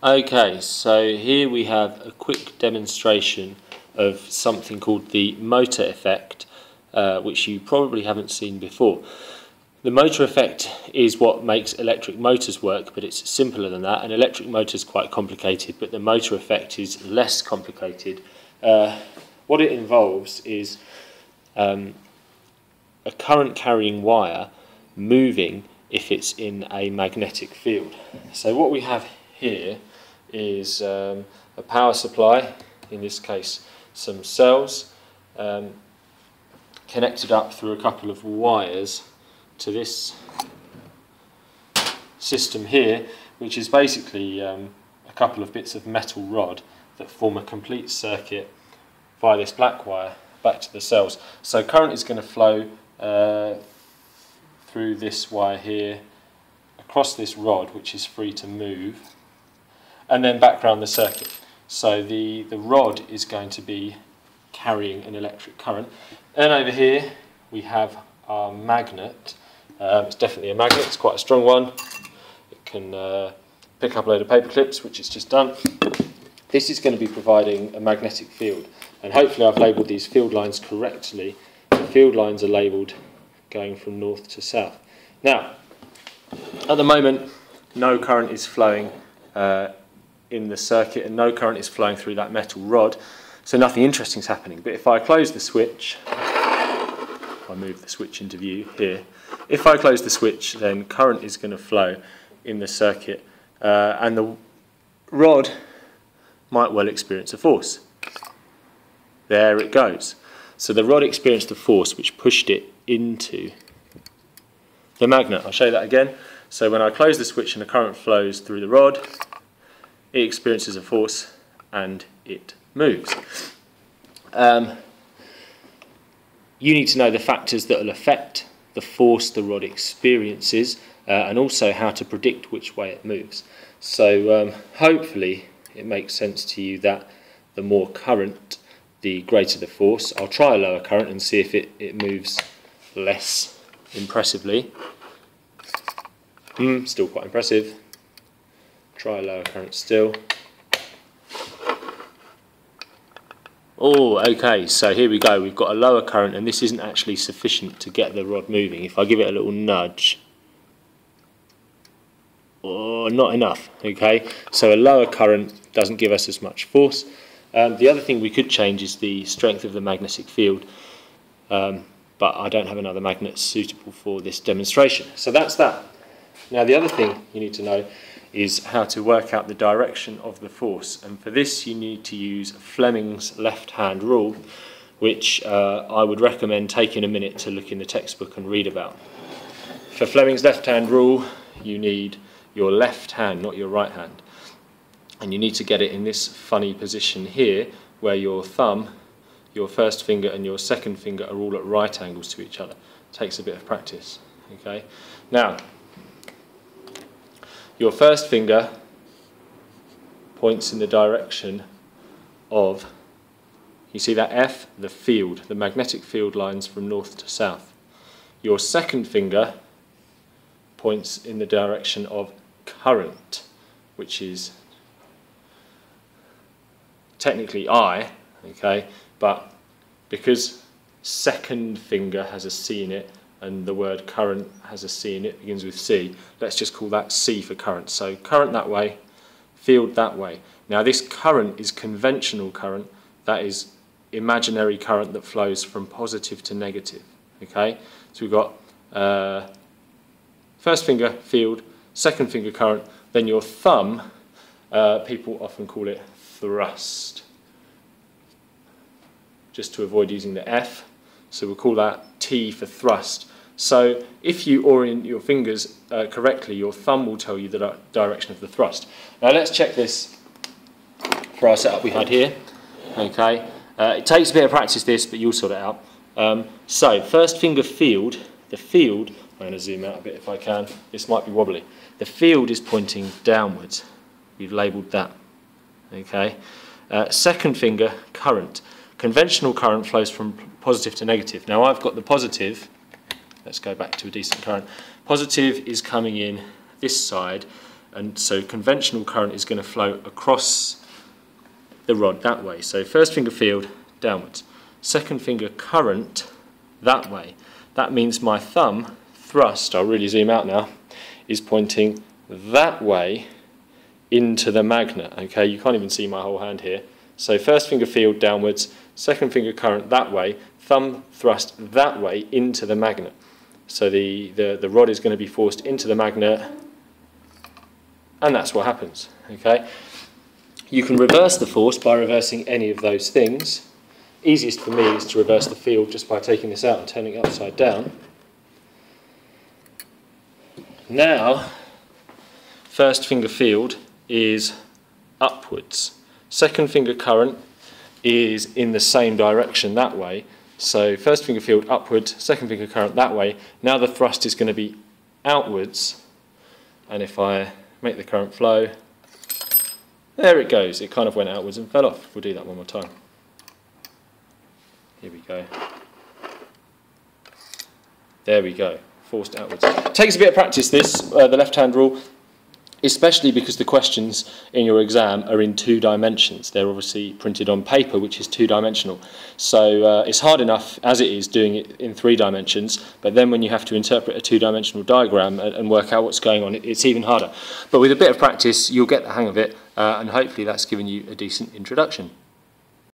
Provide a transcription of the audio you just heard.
Okay, so here we have a quick demonstration of something called the motor effect, uh, which you probably haven't seen before. The motor effect is what makes electric motors work, but it's simpler than that. An electric motor is quite complicated, but the motor effect is less complicated. Uh, what it involves is um, a current carrying wire moving if it's in a magnetic field. So what we have here is um, a power supply, in this case some cells, um, connected up through a couple of wires to this system here, which is basically um, a couple of bits of metal rod that form a complete circuit via this black wire back to the cells. So current is going to flow uh, through this wire here, across this rod, which is free to move, and then back around the circuit. So the, the rod is going to be carrying an electric current. And over here we have our magnet. Um, it's definitely a magnet, it's quite a strong one. It can uh, pick up a load of paper clips, which it's just done. This is going to be providing a magnetic field. And hopefully I've labelled these field lines correctly. The field lines are labelled going from north to south. Now, at the moment, no current is flowing uh, in the circuit and no current is flowing through that metal rod, so nothing interesting is happening. But if I close the switch, I move the switch into view here, if I close the switch then current is going to flow in the circuit uh, and the rod might well experience a force. There it goes. So the rod experienced a force which pushed it into the magnet. I'll show you that again. So when I close the switch and the current flows through the rod, it experiences a force and it moves. Um, you need to know the factors that will affect the force the rod experiences uh, and also how to predict which way it moves. So um, hopefully it makes sense to you that the more current, the greater the force. I'll try a lower current and see if it, it moves less impressively. Mm, still quite impressive. Try a lower current still. Oh, okay, so here we go. We've got a lower current and this isn't actually sufficient to get the rod moving. If I give it a little nudge, oh, not enough, okay? So a lower current doesn't give us as much force. Um, the other thing we could change is the strength of the magnetic field, um, but I don't have another magnet suitable for this demonstration. So that's that. Now the other thing you need to know is how to work out the direction of the force and for this you need to use Fleming's left hand rule which uh, I would recommend taking a minute to look in the textbook and read about. For Fleming's left hand rule you need your left hand not your right hand and you need to get it in this funny position here where your thumb your first finger and your second finger are all at right angles to each other. It takes a bit of practice. Okay. Now your first finger points in the direction of, you see that F, the field, the magnetic field lines from north to south. Your second finger points in the direction of current, which is technically I, okay, but because second finger has a C in it, and the word current has a C in it, begins with C. Let's just call that C for current. So current that way, field that way. Now this current is conventional current, that is imaginary current that flows from positive to negative. Okay, so we've got uh, first finger field, second finger current, then your thumb, uh, people often call it thrust, just to avoid using the F. So we'll call that T for thrust. So if you orient your fingers uh, correctly, your thumb will tell you the direction of the thrust. Now let's check this for our setup we had here. Okay, uh, it takes a bit of practice this, but you'll sort it out. Um, so first finger field, the field, I'm going to zoom out a bit if I can, this might be wobbly. The field is pointing downwards. We've labelled that. Okay. Uh, second finger, current. Conventional current flows from positive to negative. Now I've got the positive, let's go back to a decent current. Positive is coming in this side, And so conventional current is going to flow across the rod that way. So first finger field downwards. Second finger current that way. That means my thumb thrust, I'll really zoom out now, is pointing that way into the magnet. Okay, you can't even see my whole hand here. So first finger field downwards, second finger current that way, thumb thrust that way into the magnet. So the, the, the rod is going to be forced into the magnet and that's what happens. Okay, You can reverse the force by reversing any of those things. Easiest for me is to reverse the field just by taking this out and turning it upside down. Now, first finger field is upwards. Second finger current is in the same direction that way. So first finger field upwards, second finger current that way. Now the thrust is going to be outwards. And if I make the current flow. There it goes. It kind of went outwards and fell off. We'll do that one more time. Here we go. There we go. Forced outwards. Takes a bit of practice, this, uh, the left-hand rule especially because the questions in your exam are in two dimensions. They're obviously printed on paper, which is two-dimensional. So uh, it's hard enough, as it is, doing it in three dimensions, but then when you have to interpret a two-dimensional diagram and, and work out what's going on, it's even harder. But with a bit of practice, you'll get the hang of it, uh, and hopefully that's given you a decent introduction.